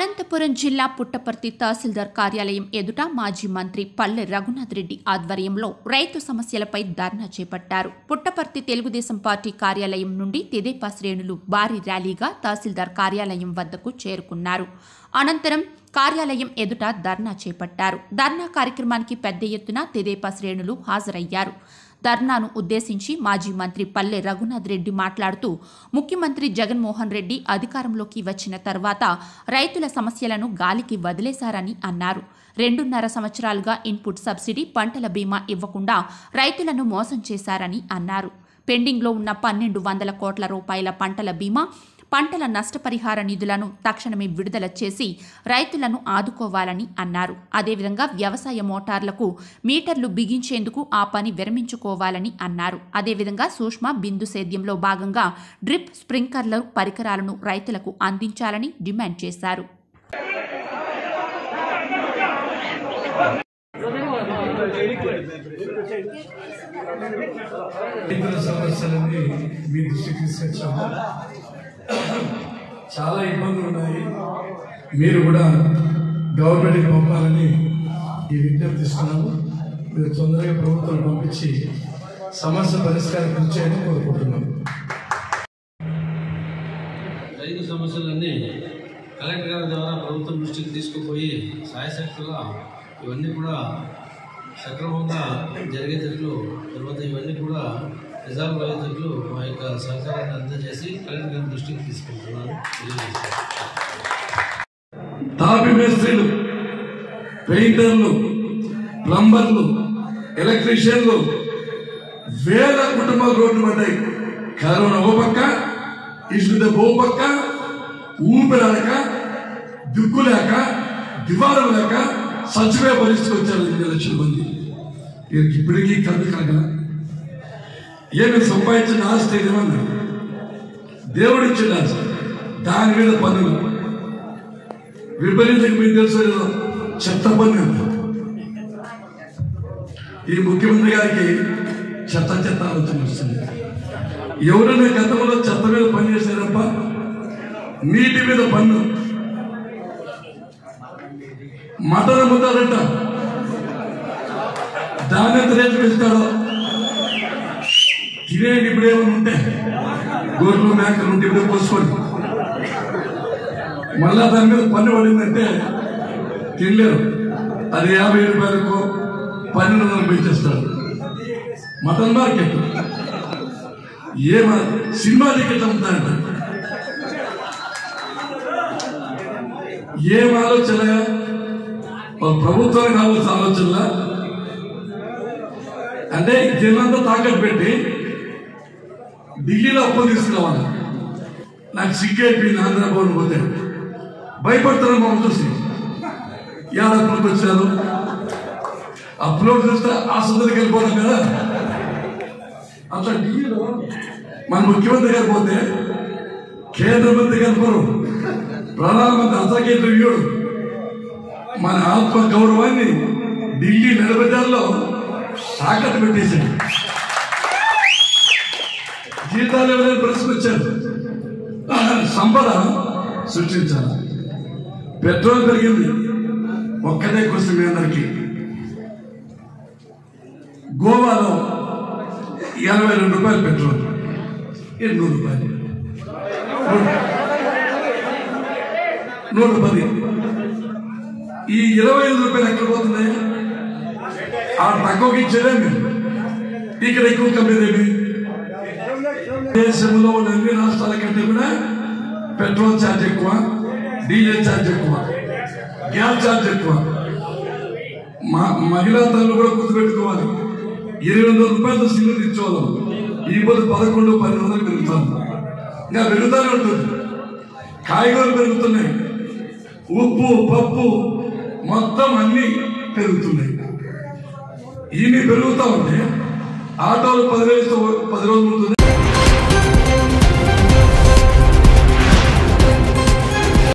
అనంతపురం జిల్లా పుట్టపర్తి తహసీల్దార్ కార్యాలయం ఎదుట మాజీ మంత్రి పల్లె రఘునాథ్ రెడ్డి ఆధ్వర్యంలో రైతు సమస్యలపై ధర్నా చేపట్టారు. పుట్టపర్తి తెలుగుదేశం పార్టీ కార్యాలయం నుండి తెదేపా శ్రేణులు భారీ ర్యాలీగా తహసీల్దార్ కార్యాలయం వద్దకు చేరుకున్నారు. అనంతరం కార్యాలయం ఎదుట ధర్నా చేపట్టారు. ధర్నా కార్యక్రమానికి పెద్ద ఎత్తున తెదేపా శ్రేణులు హాజరయ్యారు. ధర్నాను ఉద్దేశించి మాజీ మంత్రి పల్లె రఘునాథ్ రెడ్డి మాట్లాడుతూ ముఖ్యమంత్రి జగన్మోహన్ రెడ్డి అధికారంలోకి వచ్చిన తర్వాత రైతుల సమస్యలను గాలికి వదిలేశారని అన్నారు. రెండున్నర సంవత్సరాలుగా ఇన్పుట్ సబ్సిడీ పంటల బీమా ఇవ్వకుండా రైతులను మోసం చేశారని అన్నారు. పెండింగ్లో ఉన్న పన్నెండు వందల కోట్ల రూపాయల పంటల బీమా పంటల నష్టపరిహార నిధులను తక్షణమే విడుదల చేసి రైతులను ఆదుకోవాలని అన్నారు. అదేవిధంగా వ్యవసాయ మోటార్లకు మీటర్లు బిగించేందుకు ఆ పని విరమించుకోవాలని అన్నారు. అదేవిధంగా సూక్ష్మ బిందు సేద్యంలో భాగంగా డ్రిప్ స్ప్రింక్లర్ పరికరాలను రైతులకు అందించాలని డిమాండ్ చేశారు. సమస్యలన్నీ మీ దృష్టికి తీసుకొచ్చాము. చాలా ఇబ్బందులు ఉన్నాయి. మీరు కూడా గవర్నమెంట్కి పంపాలని ఈ విజ్ఞప్తి ఇస్తున్నాము. మీరు తొందరగా ప్రభుత్వం పంపించి సమస్య పరిష్కారం కృషి చేయని రైతు సమస్యలన్నీ కలెక్టర్ గారి ద్వారా ప్రభుత్వం దృష్టికి తీసుకుపోయి సాయశక్తుగా ఇవన్నీ కూడా సక్రమంగా జరిగేటట్లు తర్వాత ఇవన్నీ కూడా నిజాం అయ్యేటట్లు మా యొక్క సహకారాన్ని అందజేసి కలెక్టర్ గారి దృష్టికి తీసుకుంటున్నాను తాపి మేస్త్రీలు పెయింటర్లు ప్లంబర్లు ఎలక్ట్రీషియన్లు వేల కుటుంబాలు రోడ్డు పడ్డాయి. కరోనా ఓ పక్క ఇసుక ఓ పక్క ఊపిరాడక దిక్కు లేక దివారం లేక సచివే పరిస్థితి వచ్చారు ఎనిమిది లక్షల మంది. ఇప్పటికీ కళ్ళు కలగల. ఏమి సంపాదించిన ఆస్తి ఏమన్నా? దేవుడిచ్చిన ఆస్తి. దాని మీద పనులు విపరీతంగా మీకు తెలుసు చెత్త పని ఈ ముఖ్యమంత్రి గారికి చెత్త చెత్త ఆలోచన వస్తుంది. ఎవరైనా గతంలో చెత్త మీద పని చేశారప్ప? నీటి మీద పన్ను. మటన్ అమ్ముతారంట దాని ఎంత రేటు పెంచుతాడో తినేది ఇప్పుడే ఉంటే గొర్రెలు మేకలు ఉంటే ఇప్పుడే పోసుకోండి మళ్ళా దాని మీద పన్ను పడిందంటే తినలేరు. అది యాభై రూపాయలకు పన్నెండు వందలు పెంచేస్తాడు మటన్ మార్కెట్. ఏ సినిమా టికెట్ అమ్ముతాడంట ఏం ఆలోచన? ప్రభుత్వానికి ఆలోచన ఆలోచనలా? అంటే దీనంతా తాకట్టు పెట్టి ఢిల్లీలో అప్పులు తీసుకురావాలి నాకు సిగ్గైపోయింది ఆంధ్ర భవన్ పోతే. భయపడతారు మమ్మల్ని చూసి. ఎలా అప్పులకు వచ్చారు? అప్లోడ్ చూస్తే ఆ సుందరికి వెళ్ళిపోతాం కదా. అట్లా ఢిల్లీలో మన ముఖ్యమంత్రి గారు పోతే కేంద్ర మంత్రి గారు పోరు. ప్రధానమంత్రి అసకేంద్ర వ్యూడు మన ఆత్మ గౌరవాన్ని ఢిల్లీ నిలబెట్టాల్లో సాకట్టు పెట్టేశాడు. జీతాలు ఎవరైనా పరిస్థితి వచ్చారు సంపద సృష్టించాలి. పెట్రోల్ పెరిగింది. ఒక్కటే కోసం మీ అందరికీ. గోవాలో ఎనభై రెండు రూపాయలు పెట్రోల్. ఇది నూరు రూపాయలు. నూట పది ఈ ఇరవై ఐదు రూపాయలు ఎక్కడ పోతున్నాయి? ఆ తక్కువకి ఇచ్చేదేమి ఇక్కడ ఎక్కువ కంపెనీ దేశంలో ఉన్న అన్ని రాష్ట్రాల కంటే కూడా పెట్రోల్ ఛార్జ్ ఎక్కువ డీజిల్ ఛార్జ్ ఎక్కువ గ్యాస్ ఛార్జ్ ఎక్కువ. మా మహిళా తల్లు కూడా గుర్తుపెట్టుకోవాలి. ఇరవై వందల రూపాయలతో సిలిండర్ ఇచ్చేవాళ్ళం ఈ పొద్దు పదకొండు పన్నెండు వందలు పెరుగుతాను ఇంకా పెరుగుతూనే ఉంటుంది. కాయగూరలు పెరుగుతున్నాయి. ఉప్పు పప్పు మొత్తం అన్ని పెరుగుతున్నాయి. ఇవి పెరుగుతూ ఉంటే ఆటోలు పదివేలు పది రోజులు ఉంటుంది